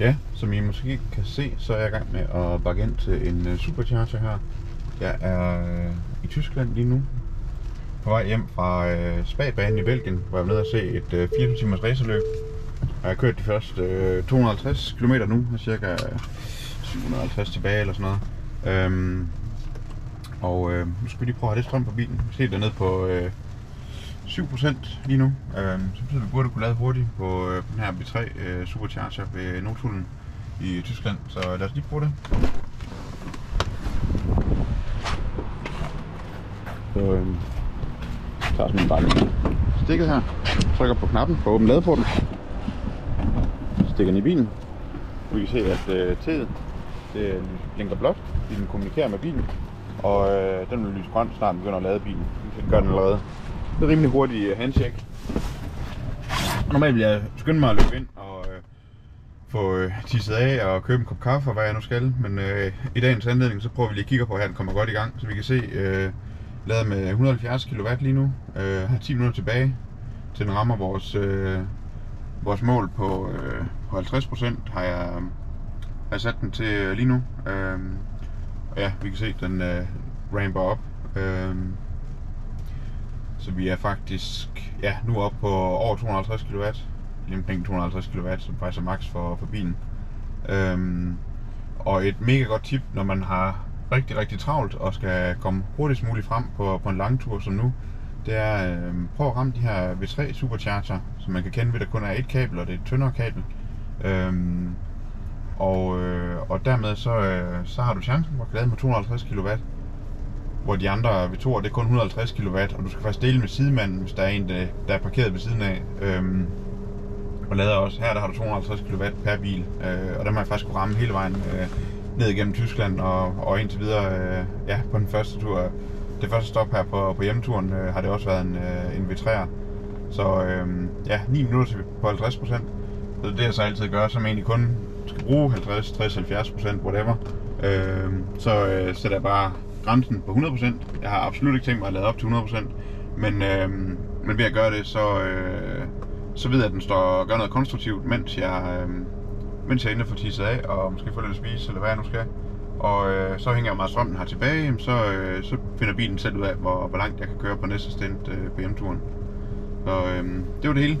Ja, som I måske kan se, så er jeg i gang med at bakke ind til en uh, supercharger her. Jeg er uh, i Tyskland lige nu, på vej hjem fra uh, Spa-banen i Belgien, hvor jeg var nede og se et uh, 24 timers racerløb. Og jeg har kørt de første uh, 250 km nu, og cirka 750 tilbage eller sådan noget. Um, og uh, nu skal vi lige prøve at have lidt strøm på bilen. Se dernede på uh, 7% lige nu. Øhm, så betyder at vi burde kunne lade hurtigt på øh, den her B3 øh, Supercharger ved Notullen i Tyskland. Så lad os lige prøve det. Så øh, tager simpelthen bare lige stikket her, trykker på knappen for at åbne ladeporten, stikker den i bilen. Vi kan se, at øh, T'et det øh, blinker blåt, fordi den kommunikerer med bilen, og øh, den vil lyse grønt, snart den begynder at lade bilen. Det gør den allerede. Det er rimelig hurtigt øh, handshake. Normalt vil jeg skynde mig at løbe ind og øh, få øh, tisset af og købe en kop kaffe og hvad jeg nu skal. Men øh, i dagens anledning, så prøver vi lige at kigge på, at den kommer godt i gang. Så vi kan se, øh, lavet med 170 kW lige nu. Øh, har 10 minutter tilbage, til den rammer vores, øh, vores mål på, øh, på 50% har jeg, øh, har jeg sat den til øh, lige nu. Øh, og ja, vi kan se, at den øh, ramper op. Øh, så vi er faktisk ja, nu oppe på over 250 kW. Lige omkring 250 kW, som faktisk er max for, for bilen. Øhm, og et mega godt tip, når man har rigtig, rigtig travlt og skal komme hurtigst muligt frem på, på en lang tur som nu, det er øh, prøv at ramme de her V3 Supercharger, som man kan kende ved, at der kun er et kabel, og det er et tyndere kabel. Øhm, og, øh, og dermed så, øh, så har du chancen for at lade med 250 kW hvor de andre V2'er, det er kun 150 kW, og du skal faktisk dele med sidemanden, hvis der er en, der, der er parkeret ved siden af. Øhm, og lader også, her der har du 250 kW per bil, øh, og der må jeg faktisk kunne ramme hele vejen øh, ned igennem Tyskland og, og indtil videre, øh, ja, på den første tur. Det første stop her på, på hjemturen øh, har det også været en, øh, en V3'er. Så øh, ja, 9 minutter til på 50 procent. Så det jeg så altid gør, som egentlig kun skal bruge 50, 60, 70 procent, whatever. Øh, så øh, sætter jeg bare grænsen på 100%. Jeg har absolut ikke tænkt mig at lade op til 100%, men, øh, men ved at gøre det, så, øh, så ved jeg, at den står og gør noget konstruktivt, mens jeg, øh, mens jeg er inde for tisset af, og måske får lidt at spise, eller hvad jeg nu skal. Og øh, så hænger jeg meget strømmen her tilbage, så, øh, så finder bilen selv ud af, hvor, hvor langt jeg kan køre på næste stint øh, på hjemturen. Så øh, det var det hele.